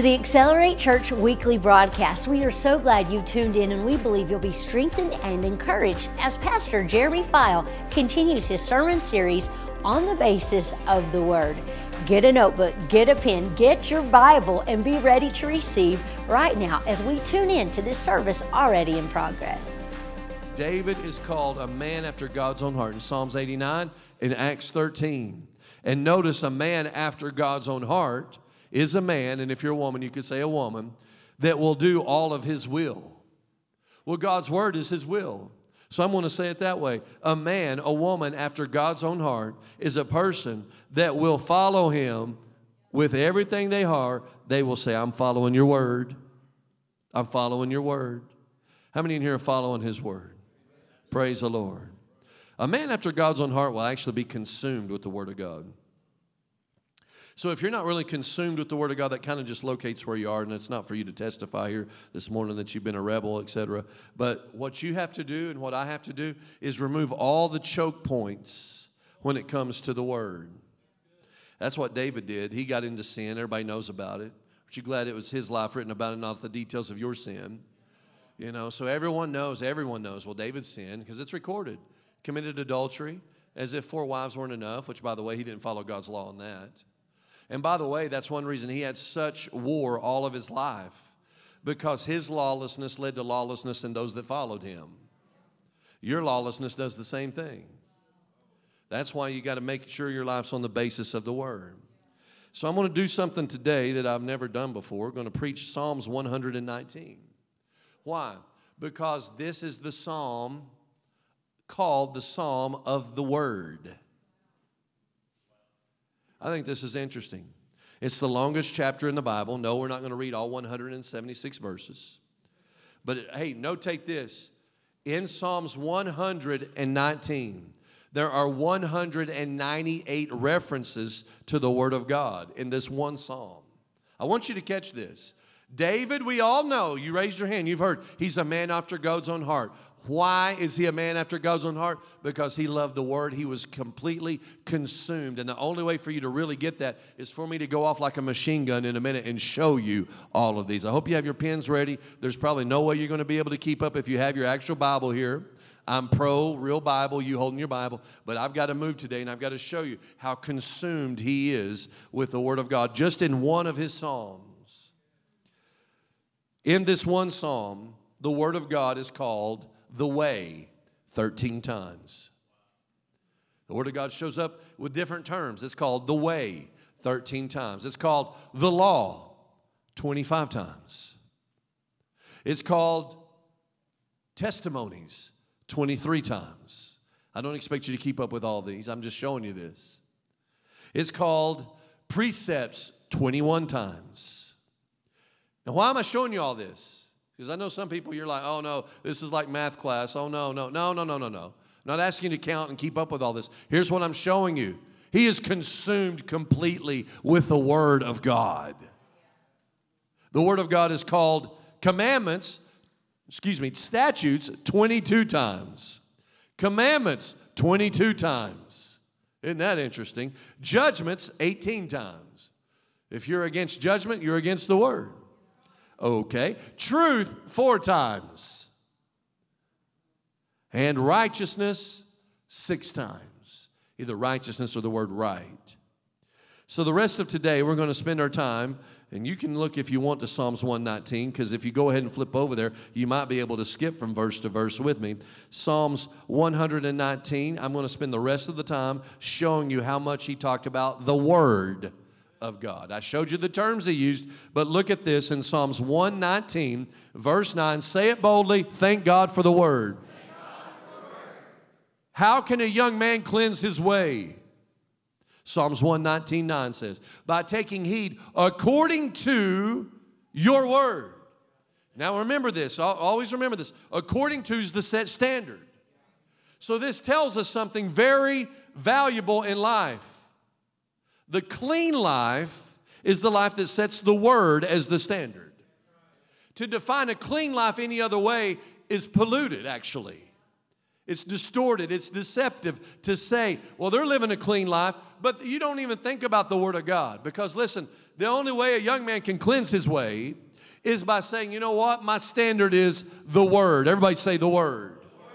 To the Accelerate Church weekly broadcast. We are so glad you tuned in and we believe you'll be strengthened and encouraged as Pastor Jeremy File continues his sermon series on the basis of the Word. Get a notebook, get a pen, get your Bible, and be ready to receive right now as we tune in to this service already in progress. David is called a man after God's own heart in Psalms 89 and Acts 13. And notice a man after God's own heart is a man, and if you're a woman, you could say a woman, that will do all of his will. Well, God's word is his will. So I'm going to say it that way. A man, a woman after God's own heart is a person that will follow him with everything they are. They will say, I'm following your word. I'm following your word. How many in here are following his word? Praise the Lord. A man after God's own heart will actually be consumed with the word of God. So if you're not really consumed with the Word of God, that kind of just locates where you are, and it's not for you to testify here this morning that you've been a rebel, etc. But what you have to do and what I have to do is remove all the choke points when it comes to the Word. That's what David did. He got into sin. Everybody knows about it. Aren't you glad it was his life written about it, not the details of your sin? You know, so everyone knows, everyone knows, well, David sinned because it's recorded. Committed adultery, as if four wives weren't enough, which, by the way, he didn't follow God's law on that. And by the way, that's one reason he had such war all of his life, because his lawlessness led to lawlessness in those that followed him. Your lawlessness does the same thing. That's why you got to make sure your life's on the basis of the word. So I'm going to do something today that I've never done before. I'm going to preach Psalms 119. Why? Because this is the psalm called the Psalm of the Word. I think this is interesting. It's the longest chapter in the Bible. No, we're not going to read all 176 verses. But hey, notate this. In Psalms 119, there are 198 references to the Word of God in this one psalm. I want you to catch this. David, we all know, you raised your hand, you've heard, he's a man after God's own heart. Why is he a man after God's own heart? Because he loved the word. He was completely consumed. And the only way for you to really get that is for me to go off like a machine gun in a minute and show you all of these. I hope you have your pens ready. There's probably no way you're going to be able to keep up if you have your actual Bible here. I'm pro real Bible, you holding your Bible, but I've got to move today and I've got to show you how consumed he is with the Word of God just in one of his Psalms. In this one Psalm, the Word of God is called the way 13 times. The Word of God shows up with different terms. It's called the way 13 times. It's called the law 25 times. It's called testimonies 23 times. I don't expect you to keep up with all these, I'm just showing you this. It's called precepts 21 times. Now, why am I showing you all this? Because I know some people you're like, oh no, this is like math class. Oh no, no, no, no, no, no, no. I'm not asking you to count and keep up with all this. Here's what I'm showing you. He is consumed completely with the Word of God. The Word of God is called commandments, excuse me, statutes 22 times. Commandments 22 times. Isn't that interesting? Judgments 18 times. If you're against judgment, you're against the Word. Okay. Truth four times. And righteousness six times. Either righteousness or the word right. So, the rest of today, we're going to spend our time, and you can look if you want to Psalms 119, because if you go ahead and flip over there, you might be able to skip from verse to verse with me. Psalms 119, I'm going to spend the rest of the time showing you how much he talked about the Word of God. I showed you the terms he used, but look at this in Psalms 119, verse 9. Say it boldly, thank God for the word. How can a young man cleanse his way? Psalms 119, 9 says, by taking heed according to your word. Now remember this, always remember this. According to is the set standard. So this tells us something very valuable in life. The clean life is the life that sets the word as the standard. To define a clean life any other way is polluted, actually. It's distorted, it's deceptive to say, well, they're living a clean life, but you don't even think about the Word of God. Because listen, the only way a young man can cleanse his way is by saying, you know what? My standard is the Word. Everybody say the Word. The word.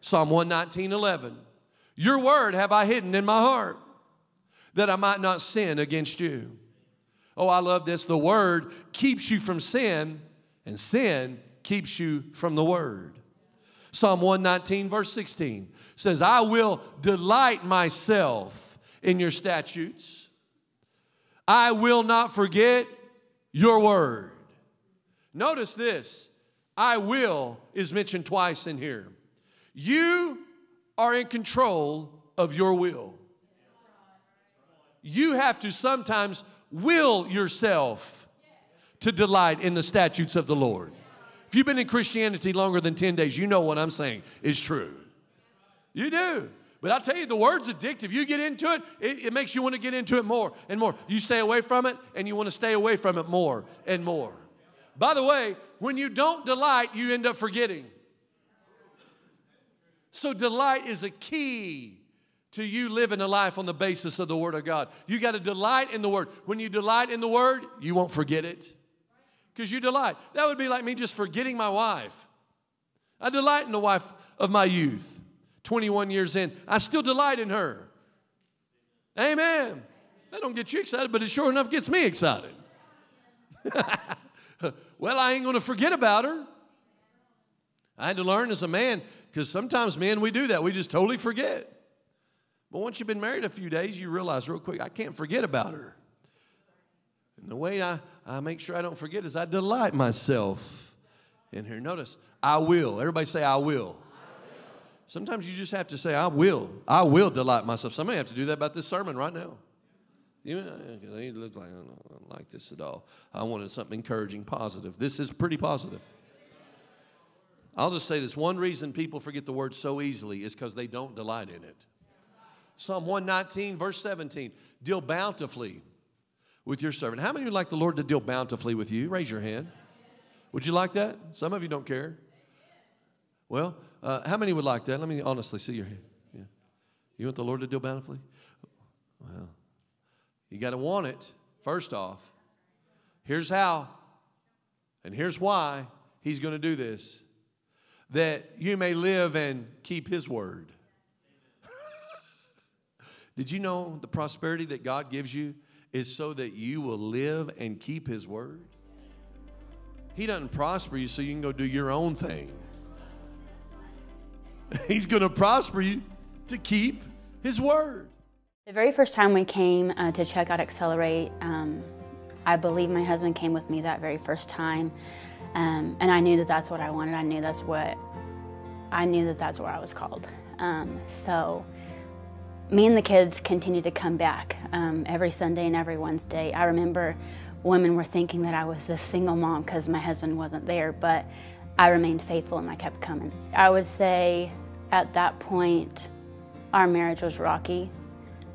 Psalm 119 11. Your Word have I hidden in my heart that I might not sin against you. Oh, I love this. The Word keeps you from sin, and sin keeps you from the Word. Psalm 119, verse 16 says, I will delight myself in your statutes. I will not forget your word. Notice this I will is mentioned twice in here. You are in control of your will. You have to sometimes will yourself to delight in the statutes of the Lord. If you've been in Christianity longer than 10 days, you know what I'm saying is true. You do. But I tell you, the word's addictive. You get into it, it, it, makes you want to get into it more and more. You stay away from it, and you want to stay away from it more and more. By the way, when you don't delight, you end up forgetting. So, delight is a key to you living a life on the basis of the Word of God. You got to delight in the Word. When you delight in the Word, you won't forget it because you delight. That would be like me just forgetting my wife. I delight in the wife of my youth. 21 years in, I still delight in her. Amen. That don't get you excited, but it sure enough gets me excited. well, I ain't going to forget about her. I had to learn as a man because sometimes men we do that. We just totally forget. But once you've been married a few days, you realize real quick, I can't forget about her. And the way I, I make sure I don't forget is I delight myself in her. Notice, I will. Everybody say, I will. Sometimes you just have to say, I will. I will delight myself. Somebody have to do that about this sermon right now. You know, it looks like I don't like this at all. I wanted something encouraging, positive. This is pretty positive. I'll just say this one reason people forget the word so easily is because they don't delight in it. Psalm 119, verse 17 deal bountifully with your servant. How many would like the Lord to deal bountifully with you? Raise your hand. Would you like that? Some of you don't care. Well, uh, how many would like that? Let me honestly see your hand. Yeah. You want the Lord to deal bountifully? Well, you got to want it, first off. Here's how, and here's why He's going to do this that you may live and keep His word. Did you know the prosperity that God gives you is so that you will live and keep His word. He doesn't prosper you so you can go do your own thing. He's going to prosper you to keep His word. The very first time we came uh, to check out Accelerate, um, I believe my husband came with me that very first time. Um, and I knew that that's what I wanted. I knew that's what, I knew that that's where I was called. Um, so me and the kids continued to come back um, every Sunday and every Wednesday. I remember women were thinking that I was this single mom because my husband wasn't there, but I remained faithful and I kept coming. I would say at that point, our marriage was rocky.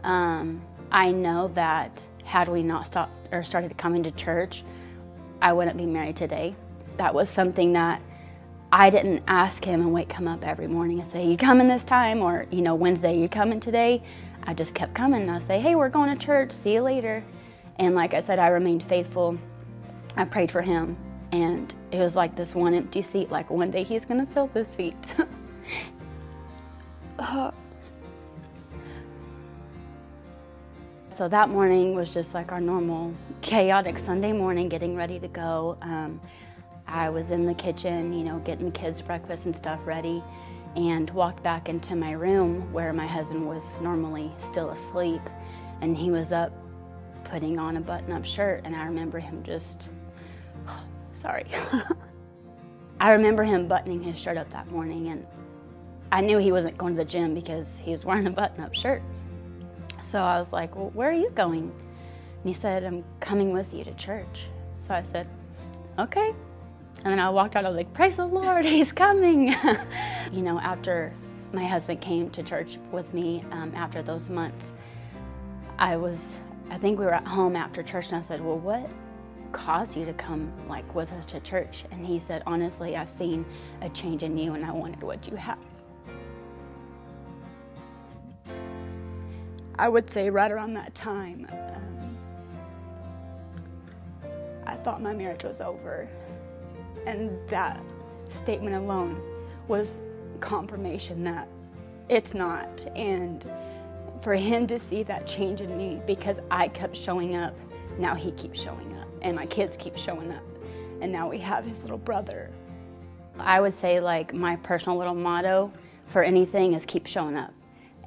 Um, I know that had we not stopped or started coming to church, I wouldn't be married today. That was something that I didn't ask him and wake him up every morning and say, You coming this time? Or, you know, Wednesday, you coming today? I just kept coming and I say, Hey, we're going to church. See you later. And like I said, I remained faithful. I prayed for him. And it was like this one empty seat, like one day he's going to fill this seat. uh. So that morning was just like our normal chaotic Sunday morning, getting ready to go. Um, I was in the kitchen, you know, getting the kids' breakfast and stuff ready, and walked back into my room where my husband was normally still asleep, and he was up putting on a button up shirt, and I remember him just, sorry. I remember him buttoning his shirt up that morning, and I knew he wasn't going to the gym because he was wearing a button up shirt. So I was like, Well, where are you going? And he said, I'm coming with you to church. So I said, Okay. And then I walked out, I was like, praise the Lord, he's coming. you know, after my husband came to church with me um, after those months, I was, I think we were at home after church and I said, well, what caused you to come like with us to church? And he said, honestly, I've seen a change in you and I wanted what you have. I would say right around that time, um, I thought my marriage was over. And that statement alone was confirmation that it's not. And for him to see that change in me because I kept showing up, now he keeps showing up, and my kids keep showing up. And now we have his little brother. I would say, like, my personal little motto for anything is keep showing up.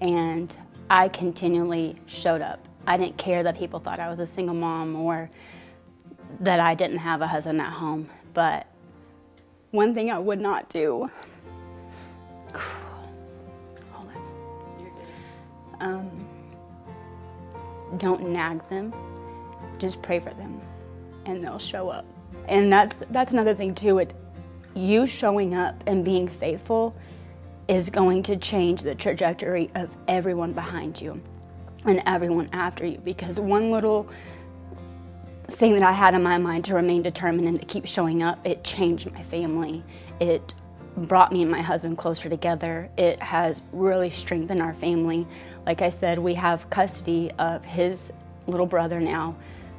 And I continually showed up. I didn't care that people thought I was a single mom or that I didn't have a husband at home. But one thing I would not do. Hold on. Um, don't nag them. Just pray for them, and they'll show up. And that's that's another thing too. It, you showing up and being faithful is going to change the trajectory of everyone behind you and everyone after you because one little thing that I had in my mind to remain determined and to keep showing up, it changed my family. It brought me and my husband closer together. It has really strengthened our family. Like I said, we have custody of his little brother now.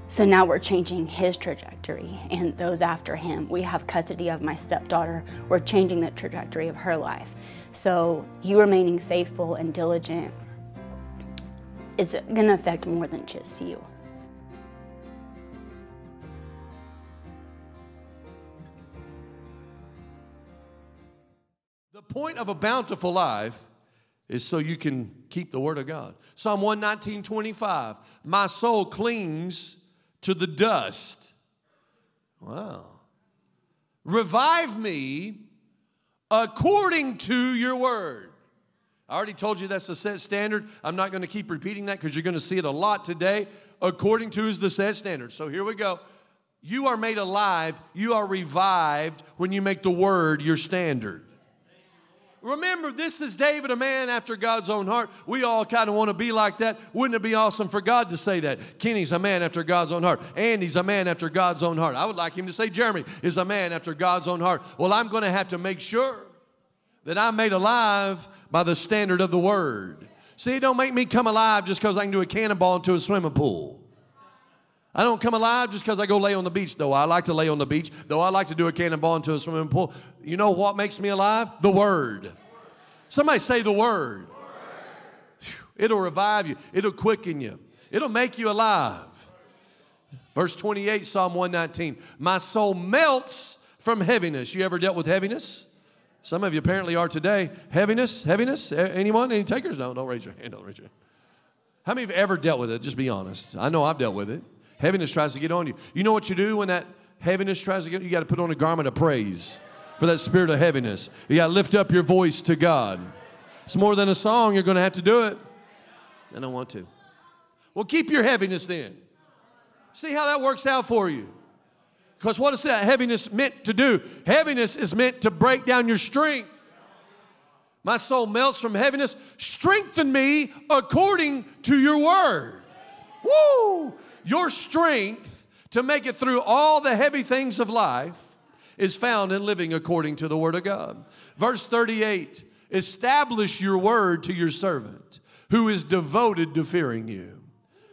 So now we're changing his trajectory and those after him. We have custody of my stepdaughter. We're changing the trajectory of her life. So you remaining faithful and diligent is going to affect more than just you. Point of a bountiful life is so you can keep the word of God. Psalm 119, 25. My soul clings to the dust. Wow. Revive me according to your word. I already told you that's the set standard. I'm not going to keep repeating that because you're going to see it a lot today. According to is the set standard. So here we go. You are made alive, you are revived when you make the word your standard. Remember, this is David, a man after God's own heart. We all kind of want to be like that. Wouldn't it be awesome for God to say that? Kenny's a man after God's own heart. Andy's a man after God's own heart. I would like him to say Jeremy is a man after God's own heart. Well, I'm going to have to make sure that I'm made alive by the standard of the word. See, don't make me come alive just because I can do a cannonball into a swimming pool. I don't come alive just because I go lay on the beach, though. I like to lay on the beach, though I like to do a cannonball into a swimming pool. You know what makes me alive? The Word. Somebody say the Word. It'll revive you, it'll quicken you, it'll make you alive. Verse 28, Psalm 119. My soul melts from heaviness. You ever dealt with heaviness? Some of you apparently are today. Heaviness? Heaviness? Anyone? Any takers? No, don't raise your hand. Don't raise your hand. How many have ever dealt with it? Just be honest. I know I've dealt with it. Heaviness tries to get on you. You know what you do when that heaviness tries to get you? got to put on a garment of praise for that spirit of heaviness. You got to lift up your voice to God. It's more than a song. You're going to have to do it. And I want to. Well, keep your heaviness then. See how that works out for you. Because what is that heaviness meant to do? Heaviness is meant to break down your strength. My soul melts from heaviness. Strengthen me according to your word. Woo! Your strength to make it through all the heavy things of life is found in living according to the Word of God. Verse 38 Establish your word to your servant who is devoted to fearing you.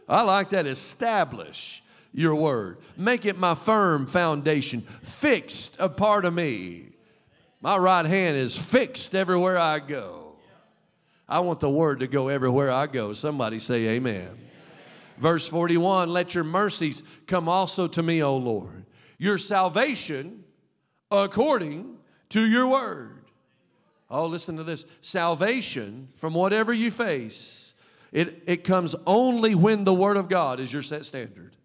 I like that. Establish your word. Make it my firm foundation, fixed a part of me. My right hand is fixed everywhere I go. I want the word to go everywhere I go. Somebody say, Amen. Verse 41 Let your mercies come also to me, O Lord. Your salvation according to your word. Oh, listen to this salvation from whatever you face, it, it comes only when the word of God is your set standard.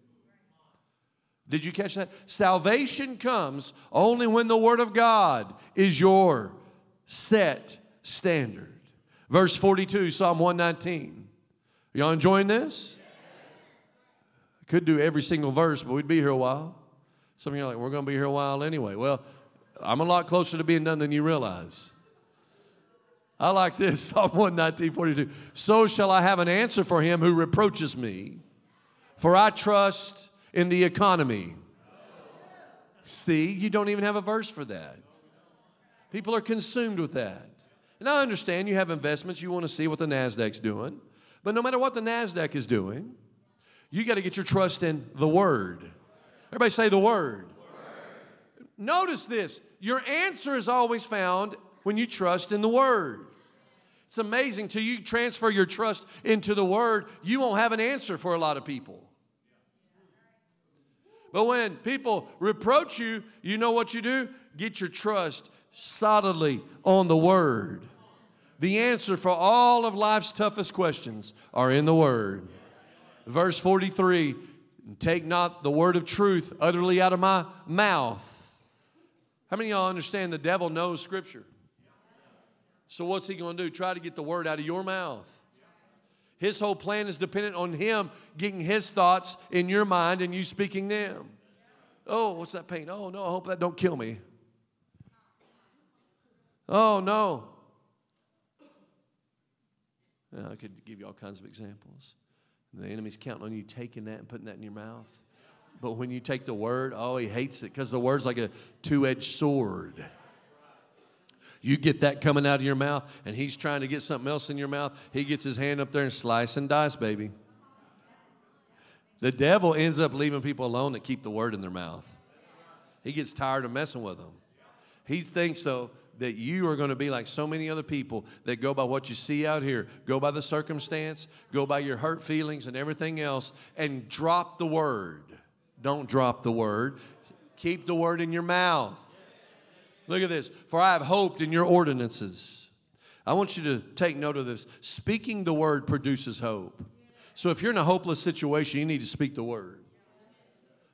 Did you catch that? Salvation comes only when the Word of God is your set standard. Verse 42, Psalm 119. Y'all enjoying this? Could do every single verse, but we'd be here a while. Some of you are like, we're going to be here a while anyway. Well, I'm a lot closer to being done than you realize. I like this Psalm 119, 42. So shall I have an answer for him who reproaches me, for I trust in the economy. See, you don't even have a verse for that. People are consumed with that. And I understand you have investments, you want to see what the NASDAQ's doing. But no matter what the NASDAQ is doing, you got to get your trust in the Word. Everybody say the Word. Word. Notice this your answer is always found when you trust in the Word. It's amazing till you transfer your trust into the Word, you won't have an answer for a lot of people. But when people reproach you, you know what you do? Get your trust solidly on the Word. The answer for all of life's toughest questions are in the Word. Verse 43 Take not the word of truth utterly out of my mouth. How many y'all understand the devil knows Scripture? So, what's he going to do? Try to get the word out of your mouth. His whole plan is dependent on him getting his thoughts in your mind and you speaking them. Oh, what's that pain? Oh, no, I hope that don't kill me. Oh, no. Yeah, I could give you all kinds of examples. The enemy's counting on you taking that and putting that in your mouth. But when you take the word, oh, he hates it because the word's like a two edged sword. You get that coming out of your mouth, and he's trying to get something else in your mouth. He gets his hand up there and slice and dice, baby. The devil ends up leaving people alone that keep the word in their mouth. He gets tired of messing with them. He thinks so that you are going to be like so many other people that go by what you see out here, go by the circumstance, go by your hurt feelings and everything else, and drop the word. Don't drop the word. Keep the word in your mouth. Look at this. For I have hoped in your ordinances. I want you to take note of this. Speaking the word produces hope. So if you're in a hopeless situation, you need to speak the word.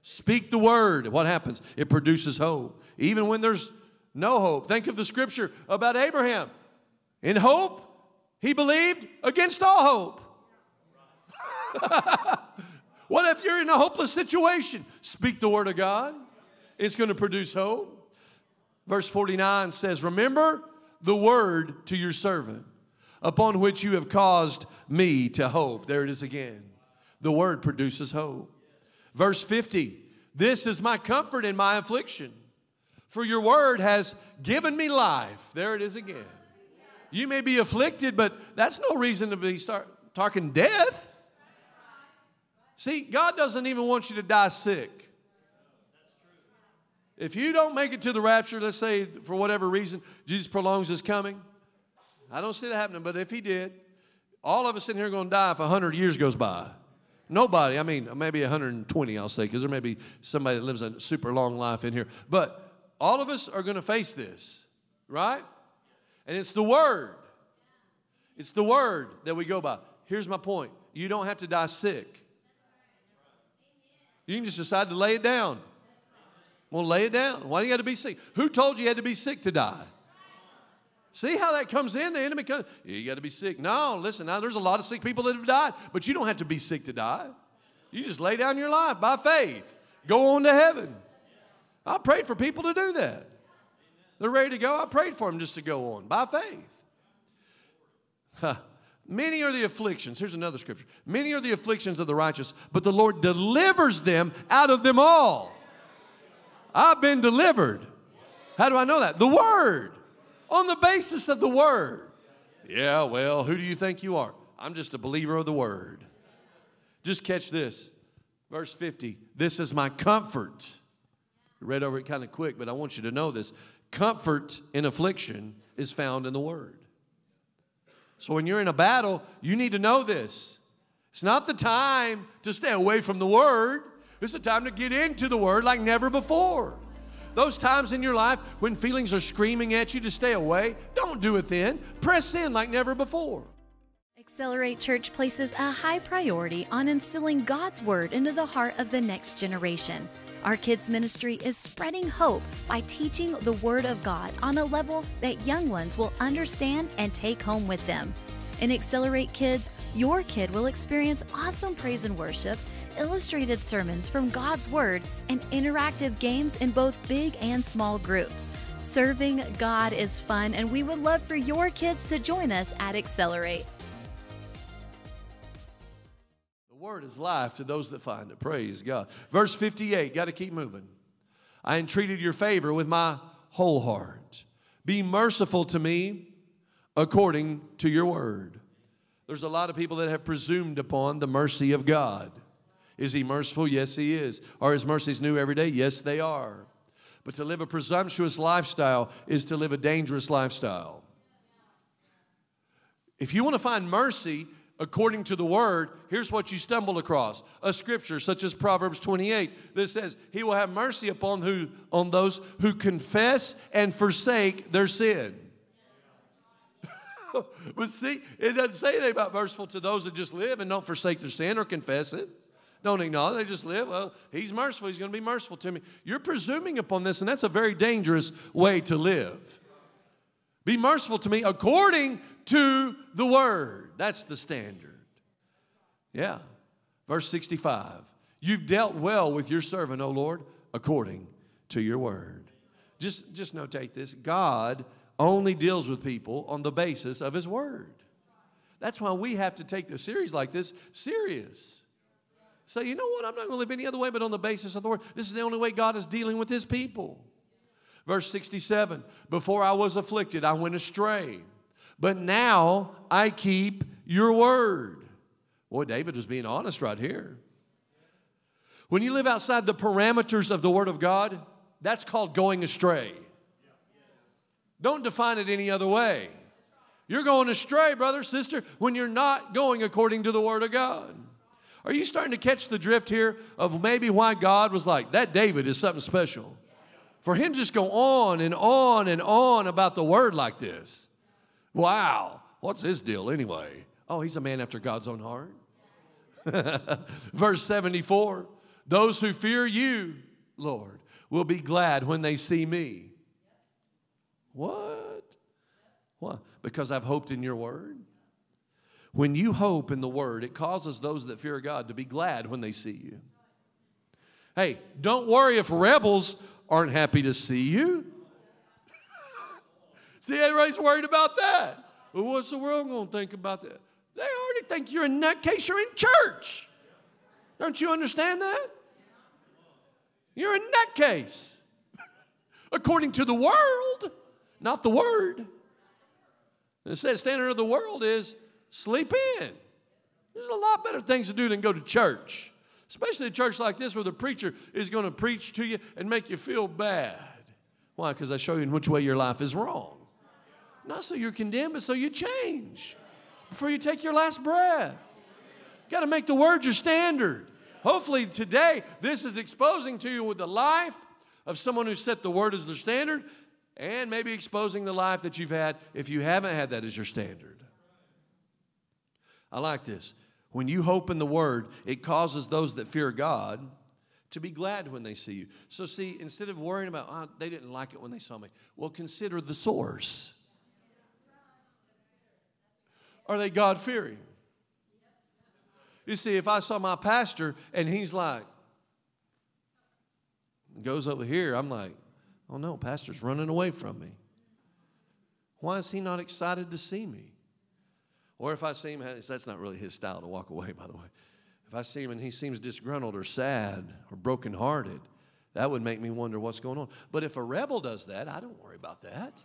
Speak the word. What happens? It produces hope. Even when there's no hope. Think of the scripture about Abraham. In hope, he believed against all hope. what if you're in a hopeless situation? Speak the word of God. It's going to produce hope. Verse 49 says, Remember the word to your servant, upon which you have caused me to hope. There it is again. The word produces hope. Verse 50, This is my comfort in my affliction for your word has given me life. There it is again. You may be afflicted, but that's no reason to be start talking death. See, God doesn't even want you to die sick. If you don't make it to the rapture, let's say for whatever reason, Jesus prolongs his coming. I don't see that happening, but if he did, all of us in here are going to die if 100 years goes by. Nobody, I mean, maybe 120, I'll say, because there may be somebody that lives a super long life in here. But all of us are going to face this, right? And it's the Word. It's the Word that we go by. Here's my point you don't have to die sick. You can just decide to lay it down. Well, lay it down. Why do you have to be sick? Who told you you had to be sick to die? See how that comes in? The enemy comes, you got to be sick. No, listen, now there's a lot of sick people that have died, but you don't have to be sick to die. You just lay down your life by faith. Go on to heaven. I prayed for people to do that. They're ready to go. I prayed for them just to go on by faith. Huh. Many are the afflictions. Here's another scripture. Many are the afflictions of the righteous, but the Lord delivers them out of them all. I've been delivered. How do I know that? The Word. On the basis of the Word. Yeah, well, who do you think you are? I'm just a believer of the Word. Just catch this. Verse 50 This is my comfort read over it kind of quick, but I want you to know this. Comfort in affliction is found in the Word. So when you're in a battle, you need to know this. It's not the time to stay away from the Word, it's the time to get into the Word like never before. Those times in your life when feelings are screaming at you to stay away, don't do it then. Press in like never before. Accelerate Church places a high priority on instilling God's Word into the heart of the next generation. Our kids' ministry is spreading hope by teaching the Word of God on a level that young ones will understand and take home with them. In Accelerate Kids, your kid will experience awesome praise and worship, illustrated sermons from God's Word, and interactive games in both big and small groups. Serving God is fun, and we would love for your kids to join us at Accelerate. Word is life to those that find it. Praise God. Verse 58, got to keep moving. I entreated your favor with my whole heart. Be merciful to me according to your word. There's a lot of people that have presumed upon the mercy of God. Is He merciful? Yes, He is. Are His mercies new every day? Yes, they are. But to live a presumptuous lifestyle is to live a dangerous lifestyle. If you want to find mercy according to the word, here's what you stumble across a scripture such as Proverbs 28 that says, He will have mercy upon who on those who confess and forsake their sin. but see, it doesn't say anything about merciful to those that just live and don't forsake their sin or confess it. Don't acknowledge, they just live. Well, he's merciful, he's going to be merciful to me. You're presuming upon this, and that's a very dangerous way to live. Be merciful to me according to the word. That's the standard. Yeah. Verse 65 You've dealt well with your servant, O Lord, according to your word. Just, just notate this God only deals with people on the basis of his word. That's why we have to take the series like this serious. Say, you know what? I'm not going to live any other way but on the basis of the word. This is the only way God is dealing with his people. Verse 67 Before I was afflicted, I went astray, but now I keep your word. Boy, David was being honest right here. When you live outside the parameters of the word of God, that's called going astray. Don't define it any other way. You're going astray, brother, sister, when you're not going according to the Word of God. Are you starting to catch the drift here of maybe why God was like, that David is something special? For him just go on and on and on about the Word like this. Wow, what's his deal anyway? Oh, he's a man after God's own heart. Verse 74 Those who fear you, Lord, will be glad when they see me. What? What? Because I've hoped in your word. When you hope in the word, it causes those that fear God to be glad when they see you. Hey, don't worry if rebels aren't happy to see you. See, everybody's worried about that. Well, what's the world going to think about that? They already think you're in that case, you're in church. Don't you understand that? You're in that case. According to the world, not the word. The standard of the world is sleep in. There's a lot better things to do than go to church, especially a church like this where the preacher is going to preach to you and make you feel bad. Why? Because I show you in which way your life is wrong. Not so you're condemned, but so you change before you take your last breath. You got to make the word your standard. Hopefully, today, this is exposing to you with the life of someone who set the word as their standard and maybe exposing the life that you've had if you haven't had that as your standard. I like this. When you hope in the word, it causes those that fear God to be glad when they see you. So, see, instead of worrying about, oh, they didn't like it when they saw me, well, consider the source. Are they God fearing? You see, if I saw my pastor and he's like, goes over here, I'm like, Oh no, Pastor's running away from me. Why is he not excited to see me? Or if I see him, that's not really his style to walk away, by the way. If I see him and he seems disgruntled or sad or brokenhearted, that would make me wonder what's going on. But if a rebel does that, I don't worry about that.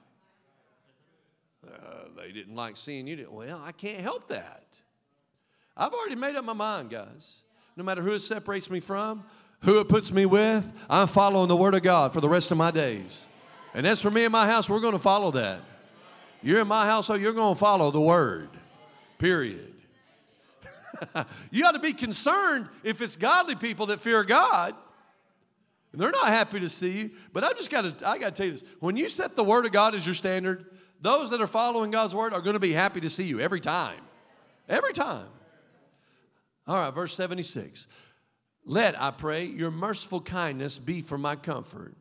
Uh, they didn't like seeing you. Well, I can't help that. I've already made up my mind, guys. No matter who it separates me from, who it puts me with, I'm following the Word of God for the rest of my days. And as for me and my house, we're going to follow that. You're in my household, you're going to follow the Word, period. you ought to be concerned if it's godly people that fear God. And they're not happy to see you. But I just got to, I got to tell you this. When you set the Word of God as your standard, those that are following God's Word are going to be happy to see you every time. Every time. All right, verse 76. Let, I pray, your merciful kindness be for my comfort,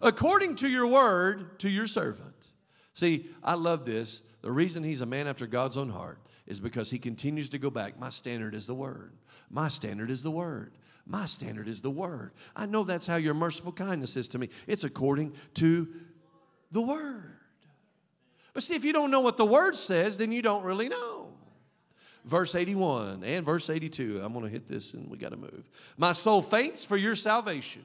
according to your word to your servant. See, I love this. The reason he's a man after God's own heart is because he continues to go back. My standard is the word. My standard is the word. My standard is the word. I know that's how your merciful kindness is to me. It's according to the word. But see, if you don't know what the word says, then you don't really know verse 81 and verse 82. I'm going to hit this and we got to move. My soul faints for your salvation,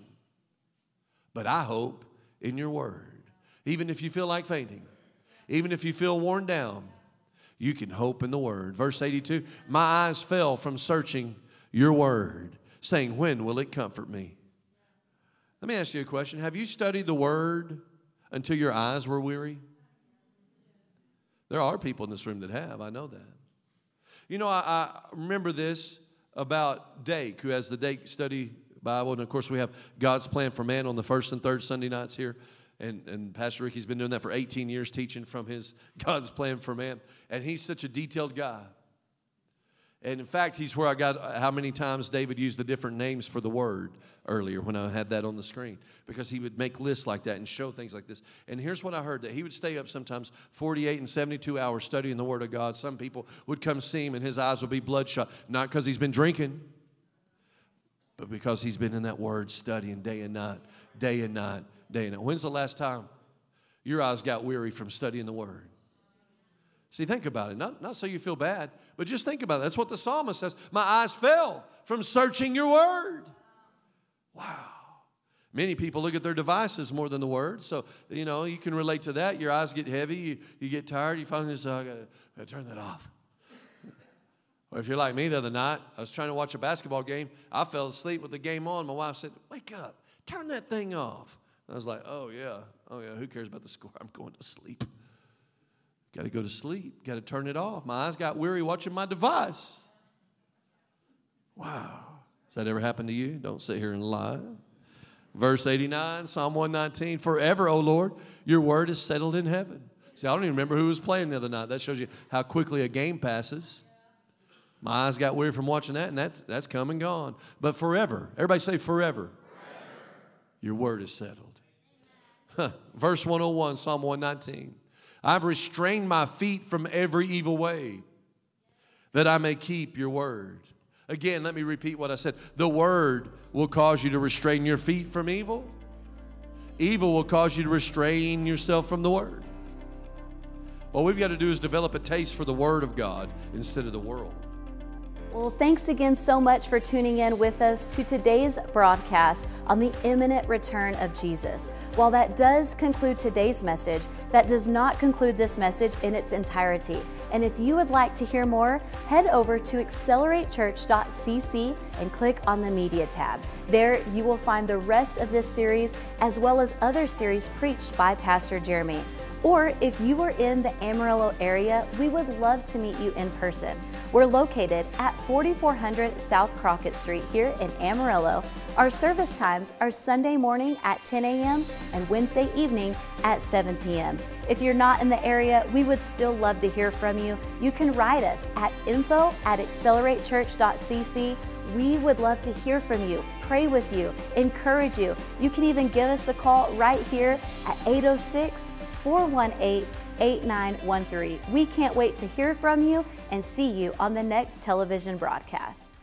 but I hope in your word. Even if you feel like fainting, even if you feel worn down, you can hope in the word. Verse 82 My eyes fell from searching your word, saying, When will it comfort me? Let me ask you a question. Have you studied the word until your eyes were weary? There are people in this room that have, I know that. You know, I, I remember this about Dake, who has the Dake Study Bible. And of course, we have God's Plan for Man on the first and third Sunday nights here. And, and Pastor Ricky's been doing that for 18 years, teaching from his God's Plan for Man. And he's such a detailed guy. And in fact, he's where I got uh, how many times David used the different names for the word earlier when I had that on the screen. Because he would make lists like that and show things like this. And here's what I heard that he would stay up sometimes 48 and 72 hours studying the word of God. Some people would come see him and his eyes would be bloodshot. Not because he's been drinking, but because he's been in that word studying day and night, day and night, day and night. When's the last time your eyes got weary from studying the word? See, think about it. Not, not so you feel bad, but just think about it. That's what the psalmist says. My eyes fell from searching your word. Wow. Many people look at their devices more than the word. So, you know, you can relate to that. Your eyes get heavy, you, you get tired, you finally just, oh, I gotta, gotta turn that off. or if you're like me the other night, I was trying to watch a basketball game. I fell asleep with the game on. My wife said, Wake up, turn that thing off. I was like, Oh, yeah, oh, yeah, who cares about the score? I'm going to sleep. Got to go to sleep. Got to turn it off. My eyes got weary watching my device. Wow. Has that ever happened to you? Don't sit here and lie. Verse 89, Psalm 119 Forever, O Lord, your word is settled in heaven. See, I don't even remember who was playing the other night. That shows you how quickly a game passes. My eyes got weary from watching that, and that's, that's come and gone. But forever, everybody say forever. forever. Your word is settled. Huh. Verse 101, Psalm 119. I've restrained my feet from every evil way that I may keep your word. Again, let me repeat what I said. The word will cause you to restrain your feet from evil. Evil will cause you to restrain yourself from the word. What we've got to do is develop a taste for the word of God instead of the world. Well, thanks again so much for tuning in with us to today's broadcast on the imminent return of Jesus. While that does conclude today's message, that does not conclude this message in its entirety. And if you would like to hear more, head over to acceleratechurch.cc and click on the media tab. There you will find the rest of this series as well as other series preached by Pastor Jeremy. Or if you are in the Amarillo area, we would love to meet you in person. We're located at 4400 South Crockett Street here in Amarillo. Our service times are Sunday morning at 10 a.m. and Wednesday evening at 7 p.m. If you're not in the area, we would still love to hear from you. You can write us at info at acceleratechurch.cc. We would love to hear from you, pray with you, encourage you. You can even give us a call right here at 806 418 8913. We can't wait to hear from you and see you on the next television broadcast.